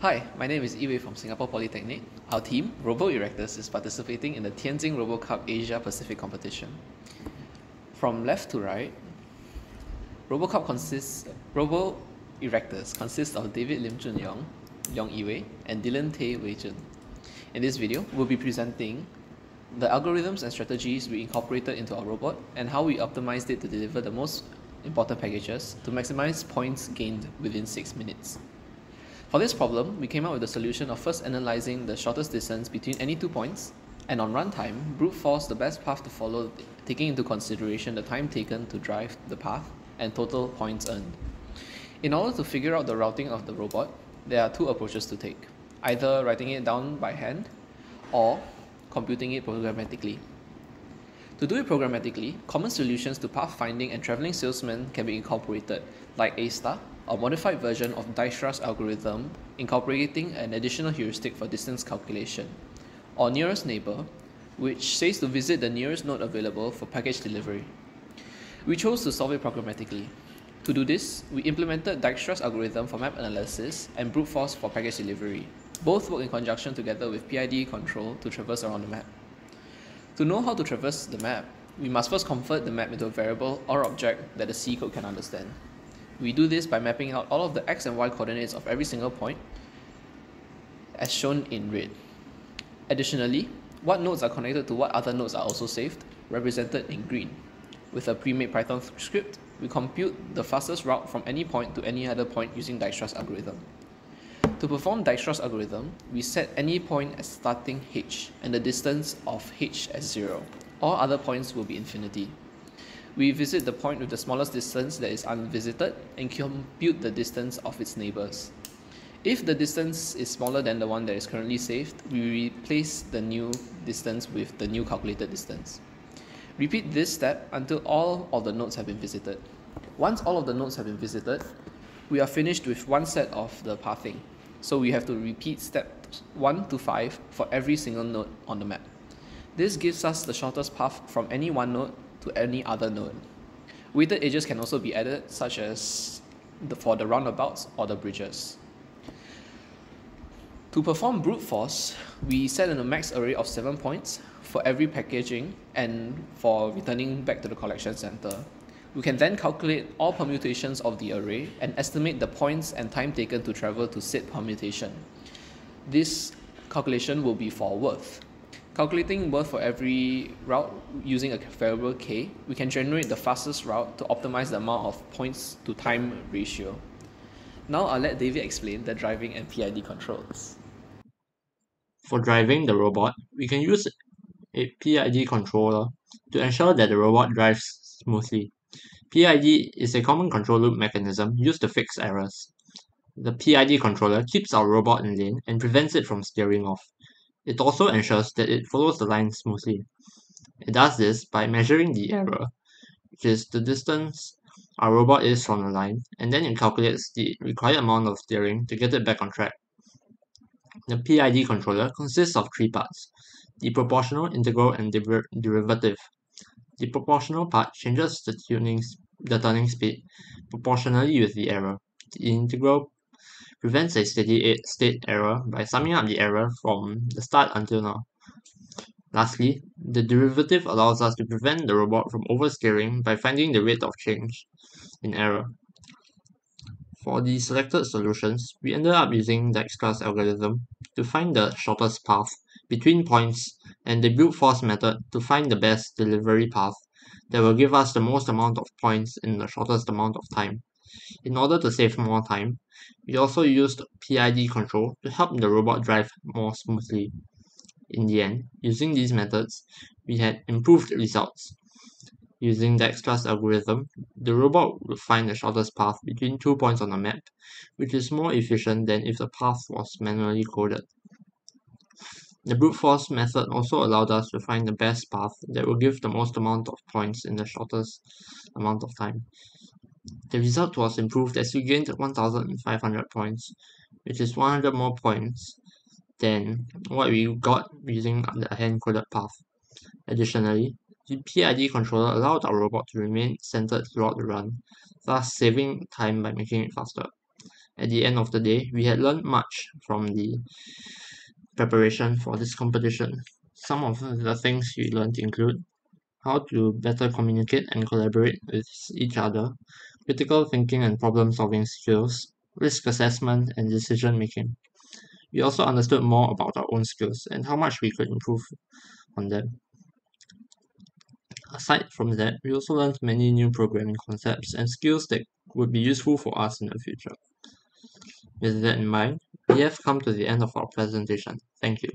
Hi, my name is Iwei from Singapore Polytechnic. Our team, Robo Erectus, is participating in the Tianjin Robo Cup Asia Pacific competition. From left to right, Robo Cup consists Robo Erectus consists of David Lim Chun Yong, Yong Iwei, and Dylan Tay Wei Chun. In this video, we'll be presenting the algorithms and strategies we incorporated into our robot and how we optimized it to deliver the most important packages to maximize points gained within 6 minutes. For this problem, we came up with the solution of first analyzing the shortest distance between any two points, and on runtime, brute force the best path to follow, taking into consideration the time taken to drive the path and total points earned. In order to figure out the routing of the robot, there are two approaches to take, either writing it down by hand or computing it programmatically. To do it programmatically, common solutions to path finding and traveling salesmen can be incorporated, like A-star, a modified version of Dijkstra's algorithm incorporating an additional heuristic for distance calculation, or nearest neighbor, which says to visit the nearest node available for package delivery. We chose to solve it programmatically. To do this, we implemented Dijkstra's algorithm for map analysis and brute force for package delivery. Both work in conjunction together with PID control to traverse around the map. To know how to traverse the map, we must first convert the map into a variable or object that the C code can understand. We do this by mapping out all of the x and y coordinates of every single point as shown in red. Additionally, what nodes are connected to what other nodes are also saved, represented in green. With a pre-made Python script, we compute the fastest route from any point to any other point using Dijkstra's algorithm. To perform Dijkstra's algorithm, we set any point as starting h and the distance of h as 0. All other points will be infinity. We visit the point with the smallest distance that is unvisited and compute the distance of its neighbors. If the distance is smaller than the one that is currently saved, we replace the new distance with the new calculated distance. Repeat this step until all of the nodes have been visited. Once all of the nodes have been visited, we are finished with one set of the pathing. So we have to repeat steps 1 to 5 for every single node on the map. This gives us the shortest path from any one node to any other node. Weighted edges can also be added, such as the, for the roundabouts or the bridges. To perform brute force, we set in a max array of 7 points for every packaging and for returning back to the collection center. We can then calculate all permutations of the array and estimate the points and time taken to travel to said permutation. This calculation will be for worth. Calculating worth for every route using a variable k, we can generate the fastest route to optimize the amount of points to time ratio. Now I'll let David explain the driving and PID controls. For driving the robot, we can use a PID controller to ensure that the robot drives smoothly. PID is a common control loop mechanism used to fix errors. The PID controller keeps our robot in lane and prevents it from steering off. It also ensures that it follows the line smoothly. It does this by measuring the error, which is the distance our robot is from the line, and then it calculates the required amount of steering to get it back on track. The PID controller consists of three parts, the proportional, integral, and der derivative. The proportional part changes the tuning the turning speed proportionally with the error. The integral prevents a steady state error by summing up the error from the start until now. Lastly, the derivative allows us to prevent the robot from oversteering by finding the rate of change in error. For the selected solutions, we ended up using the Dijkstra's algorithm to find the shortest path between points and the brute force method to find the best delivery path that will give us the most amount of points in the shortest amount of time. In order to save more time, we also used PID control to help the robot drive more smoothly. In the end, using these methods, we had improved results. Using Dijkstra's algorithm, the robot would find the shortest path between two points on the map, which is more efficient than if the path was manually coded. The brute force method also allowed us to find the best path that will give the most amount of points in the shortest amount of time. The result was improved as we gained 1500 points, which is 100 more points than what we got using the hand-coded path. Additionally, the PID controller allowed our robot to remain centered throughout the run, thus saving time by making it faster. At the end of the day, we had learned much from the preparation for this competition. Some of the things we learned include how to better communicate and collaborate with each other, critical thinking and problem solving skills, risk assessment, and decision making. We also understood more about our own skills and how much we could improve on them. Aside from that, we also learned many new programming concepts and skills that would be useful for us in the future. With that in mind, we have come to the end of our presentation. Thank you.